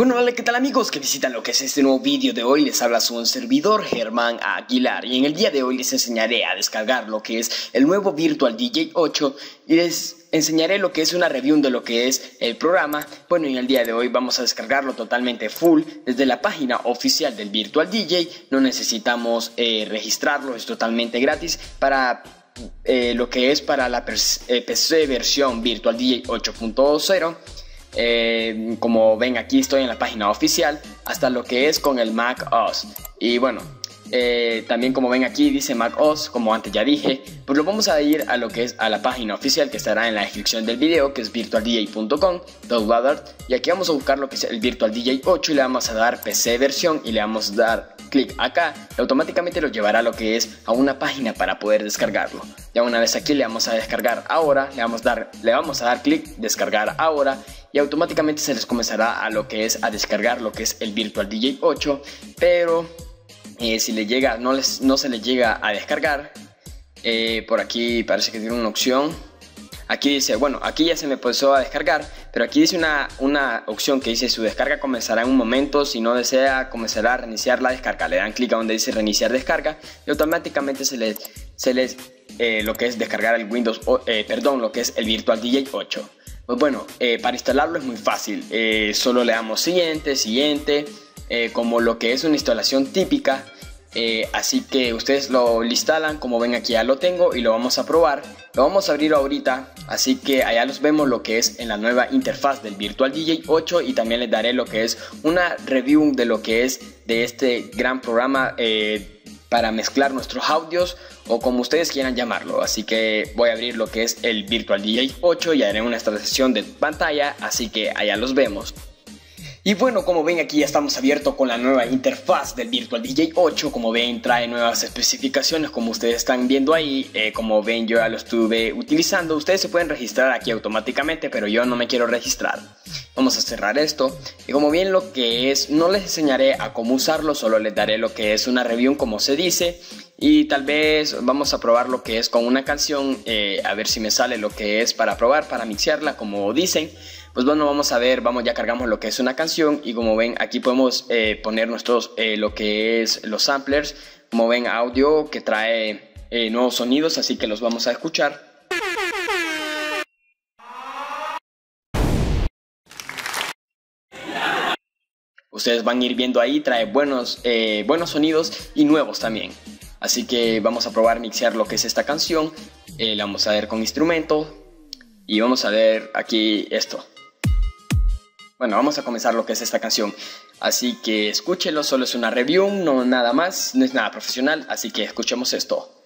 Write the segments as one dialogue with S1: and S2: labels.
S1: Bueno, hola, ¿qué tal amigos que visitan lo que es este nuevo vídeo de hoy? Les habla su servidor Germán Aguilar y en el día de hoy les enseñaré a descargar lo que es el nuevo Virtual DJ 8 y les enseñaré lo que es una review de lo que es el programa. Bueno, en el día de hoy vamos a descargarlo totalmente full desde la página oficial del Virtual DJ. No necesitamos eh, registrarlo, es totalmente gratis para eh, lo que es para la PC eh, versión Virtual DJ 8.0 eh, como ven aquí estoy en la página oficial, hasta lo que es con el Mac OS. Y bueno, eh, también como ven aquí dice Mac OS, como antes ya dije, pues lo vamos a ir a lo que es a la página oficial que estará en la descripción del video, que es virtualdj.com, y aquí vamos a buscar lo que es el Virtual DJ 8 y le vamos a dar PC versión y le vamos a dar clic acá y automáticamente lo llevará a lo que es a una página para poder descargarlo. Ya una vez aquí le vamos a descargar ahora, le vamos a dar, le vamos a dar clic descargar ahora y automáticamente se les comenzará a lo que es a descargar lo que es el Virtual DJ 8 pero eh, si le llega no, les, no se le llega a descargar eh, por aquí parece que tiene una opción. Aquí dice bueno aquí ya se me pasó a descargar pero aquí dice una, una opción que dice su descarga comenzará en un momento si no desea comenzará a reiniciar la descarga. Le dan clic a donde dice reiniciar descarga y automáticamente se les se les eh, lo que es descargar el Windows perdón lo que es el Virtual DJ 8 pues bueno, eh, para instalarlo es muy fácil. Eh, solo le damos siguiente, siguiente, eh, como lo que es una instalación típica. así que ustedes lo instalan, como ven aquí ya lo tengo y lo vamos a probar. Lo vamos a abrir ahorita, así que allá los vemos lo que es en la nueva interfaz del Virtual DJ 8 y también les daré lo que es una review de lo que es de este gran programa para mezclar nuestros audios o como ustedes quieran llamarlo. Así que voy a abrir lo que es el Virtual DJ 8 y haré una extracción de pantalla, así que allá los vemos. Y bueno, como ven aquí ya estamos abiertos con la nueva interfaz del Virtual DJ 8 Como ven trae nuevas especificaciones como ustedes están viendo ahí. Eh, Como ven yo ya lo estuve utilizando. Ustedes se pueden registrar aquí automáticamente pero yo no me quiero registrar. Vamos a cerrar esto. Y como bien lo que es, no les enseñaré a cómo usarlo Solo les daré lo que es una review como se dice. Y tal vez vamos a probar lo que es con una canción, eh, a ver si me sale lo que es para probar, para mixearla, como dicen. Pues bueno, vamos a ver, vamos, ya cargamos lo que es una canción y como ven, aquí podemos eh, poner nuestros, eh, lo que es los samplers, como ven, audio que trae nuevos sonidos, así que los vamos a escuchar. Ustedes van a ir viendo ahí, trae buenos, buenos sonidos y nuevos también. Así que vamos a probar mixear lo que es esta canción. Eh, la vamos a ver con instrumento. Y vamos a ver aquí esto. Bueno, vamos a comenzar lo que es esta canción. Así que escúchelo, solo es una review, no nada más, no es nada profesional. Así que escuchemos esto.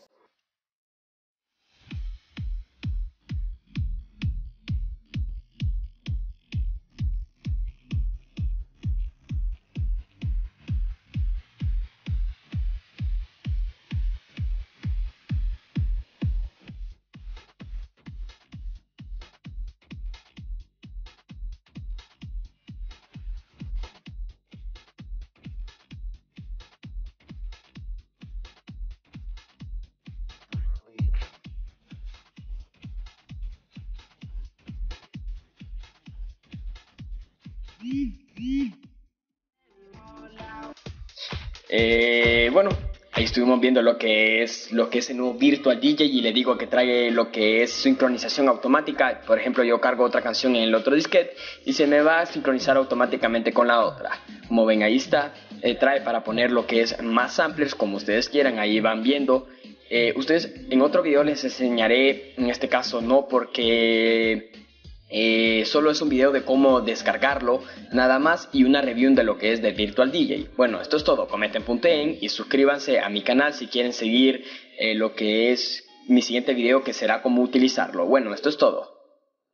S1: Eh, bueno, ahí estuvimos viendo lo que es lo que es el nuevo Virtual DJ y le digo que trae lo que es sincronización automática. Por ejemplo, yo cargo otra canción en el otro disquete y se me va a sincronizar automáticamente con la otra. Como ven, ahí está. Eh, trae para poner lo que es más samplers como ustedes quieran. Ahí van viendo. Eh, ustedes en otro video les enseñaré, en este caso no porque eh, solo es un video de cómo descargarlo, nada más, y una review de lo que es de Virtual DJ. Bueno, esto es todo. Comenten, punten y suscríbanse a mi canal si quieren seguir eh, lo que es mi siguiente video que será cómo utilizarlo. Bueno, esto es todo.